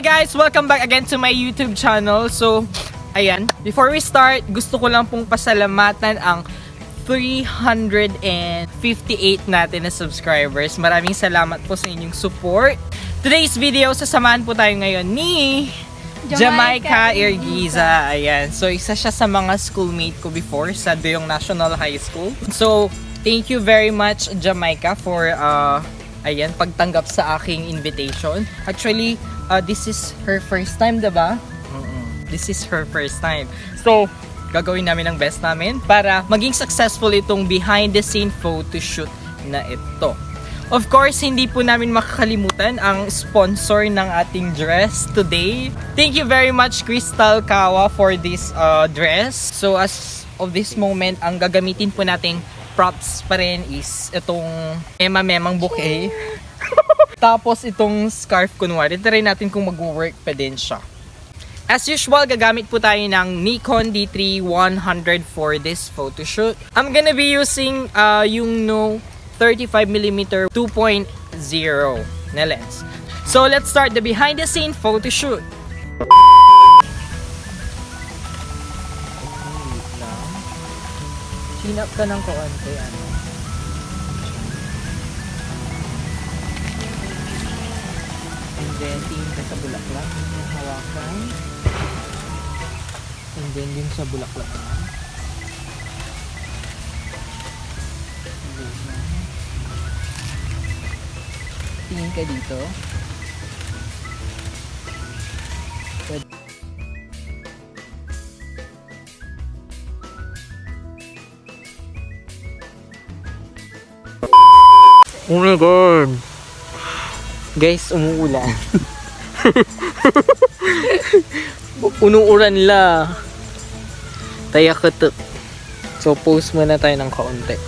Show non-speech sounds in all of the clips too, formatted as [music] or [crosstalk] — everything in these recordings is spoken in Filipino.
Hi guys! Welcome back again to my YouTube channel. So, ayan. Before we start, gusto ko lang pong pasalamatan ang 358 natin na subscribers. Maraming salamat po sa inyong support. Today's video, sasamahan po tayo ngayon ni Jamaica Irgiza. Ayan. So, isa siya sa mga schoolmate ko before sa Doyong National High School. So, thank you very much, Jamaica, for uh, ayan, pagtanggap sa aking invitation. Actually, uh, this is her first time, diba? This is her first time. So, gagawin namin ang best namin para maging successful itong behind the scene photo shoot na ito. Of course, hindi po namin makakalimutan ang sponsor ng ating dress today. Thank you very much Crystal Kawa for this uh, dress. So as of this moment, ang gagamitin po nating props pa rin is itong mema-memang bouquet. Tapos itong scarf kunwari. Try natin kung mag-work pa din siya. As usual, gagamit po tayo ng Nikon D3-100 for this photo shoot. I'm gonna be using uh, yung no 35mm 2.0 na lens. So let's start the behind the scene photo shoot. Chin up ka ng kaunti, ano. Tingin ka sa bulaklak. Yung hawakan. And then, din sa bulaklak na. Tingin ka dito. Oh my god. Guys, umuulan. [laughs] Unuuran la. Taya katuk. So, post muna tayo ng kaunti.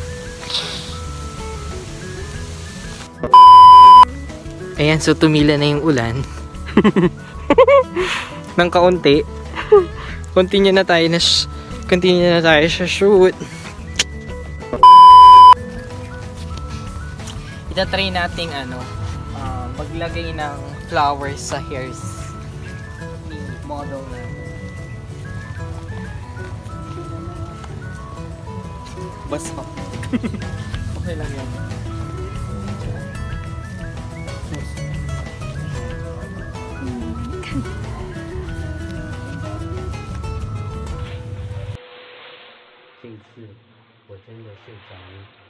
Ayan, so tumila na yung ulan. [laughs] ng kaunti. Continue na tayo na sh- continue na tayo sa shoot. Itatry nating ano, maglagay ng flowers sa hairs ni model natin. Basta. [laughs] okay lang yan. 这一次我真的睡着了。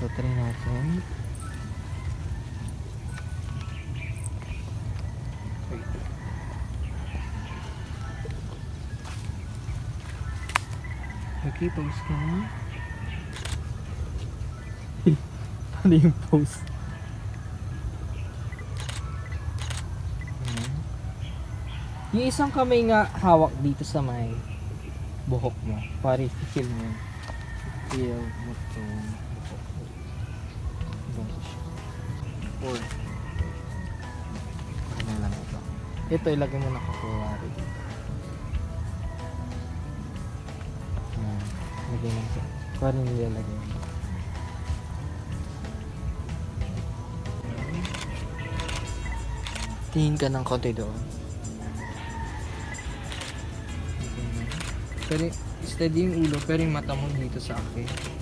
So, try natin. Okay, pause ka na. Paano [laughs] yung pause? Yung isang kamay nga hawak dito sa may buhok mo. Para i-feel mo yun. Feel mo to Or, ano lang ito. Ito, ilagay mo na kakuwari dito. Ayan. Lagay mo ito. Kuwari nilalagay mo. Tingin ka ng konti doon. Pero steady yung ulo, pero yung mata mo dito sa akin.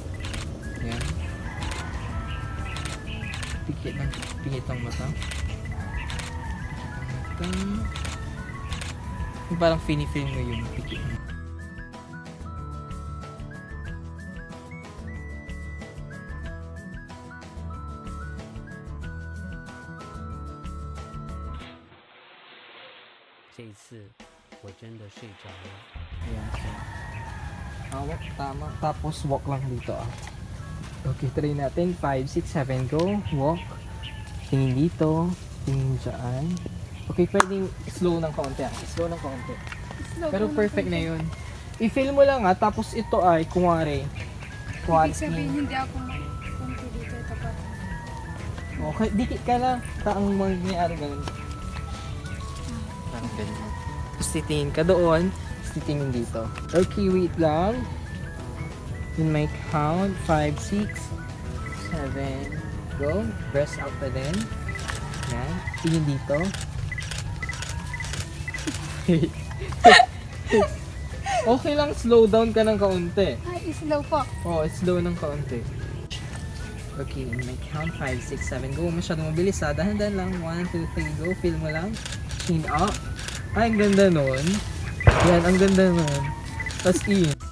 pikit ng pikit ng mata pikit ng mata yung parang finifilm mo yung pikit mo Ayan siya. Hawak, ah, tama. Tapos walk lang dito ah. Okay, try natin. 5, 6, 7, go. Walk. Tingin dito. Tingin dyan. Okay, pwedeng slow ng kaunti ah. Slow ng kaunti. Pero perfect na yun. I-feel mo lang ah. Tapos ito ay. Kumwari. Ibig sabihin, hindi ako. Ito pa. Okay, dikit ka lang. Taang mangyayari ganun. Parang ganyan. Tapos titingin ka doon. Tapos titingin dito. Okay, wait lang. In my count, 5, 6, 7, go. Press out pa din. Yan. Tingin dito. [laughs] okay lang, slow down ka ng kaunti. Ay, slow po. Oo, oh, slow ng kaunti. Okay, in my count, 5, 6, 7, go. Masyadong mabilis ha. Dahan-dahan lang. 1, 2, 3, go. Feel mo lang. Chin up. Ay, ang ganda nun. Yan, ang ganda nun. Tapos in.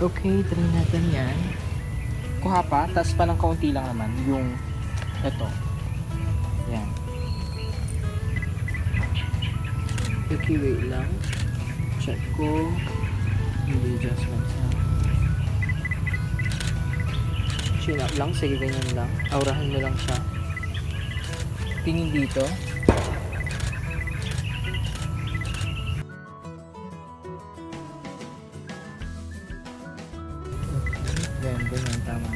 Okay, try natin yan. Kuha pa, tas pa ng kaunti lang naman yung ito. Yan. Okay, wait lang. Check ko. Hindi adjustments na. Chin up lang, sige ganyan lang. Aurahan mo lang siya. Tingin dito. Ganyan, tama.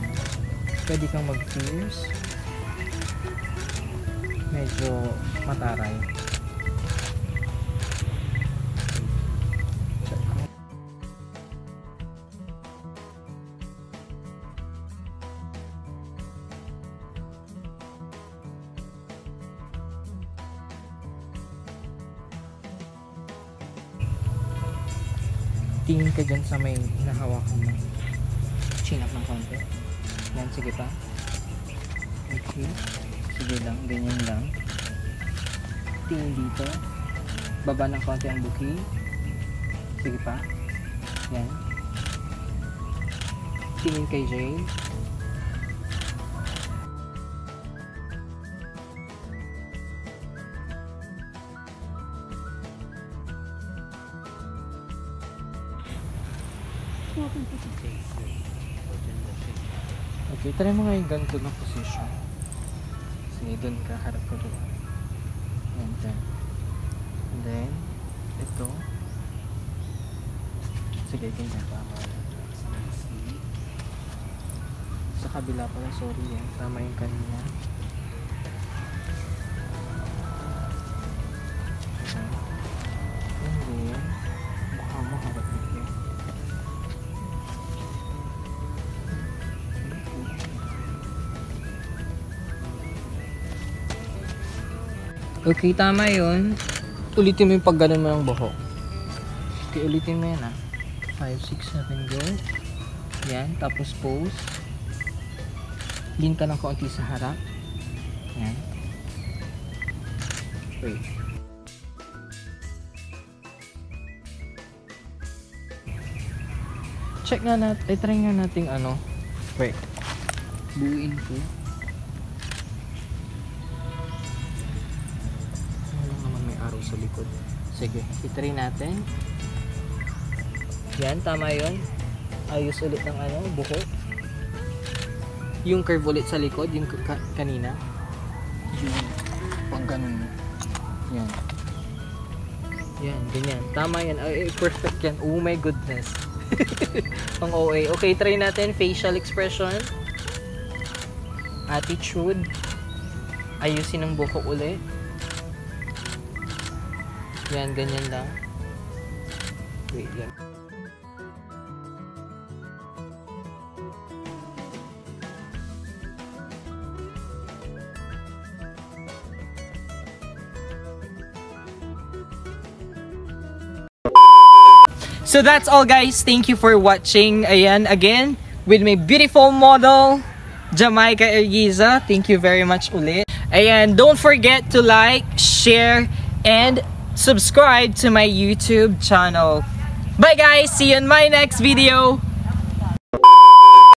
Pwede kang mag-fuse. Medyo mataray. Tingin ka dyan sa may nahawakan mo ng konti. Yan, sige pa. Okay. Sige lang, ganyan lang. Tingin dito. Baba ng konti ang buki. Sige pa. Yan. Tingin kay Jay. Okay, try mo nga ganito na position. Sige, doon ka, harap ko doon. Yan, dyan. And then, ito. Sige, ganyan pa ako. Sa kabila pala, sorry yan. Tama yung kanina. Okay, tama yun. Ulitin mo yung pag ganun mo ng buhok. Okay, ulitin mo yan ah. 5, 6, 7, go. Yan, tapos pose. Lean ka ng konti sa harap. Yan. Wait. Check nga natin, eh, try nga natin ano. Wait. Buuin ko. Sa likod. Sige, itry natin. Yan, tama yon. Ayos ulit ng ano, buhok. Yung curve ulit sa likod, yung ka- kanina. Yung pang ganun. Yan. Yan, ganyan. Tama yan. Ay, perfect yan. Oh my goodness. [laughs] Pang OA. Okay, try natin. Facial expression. Attitude. Ayusin ang buhok ulit. Yan, ganyan lang. Wait lang. So that's all guys. Thank you for watching. Ayan, again, with my beautiful model, Jamaica Ergiza. Thank you very much ulit. Ayan, don't forget to like, share, and subscribe to my YouTube channel. Bye guys! See you in my next video!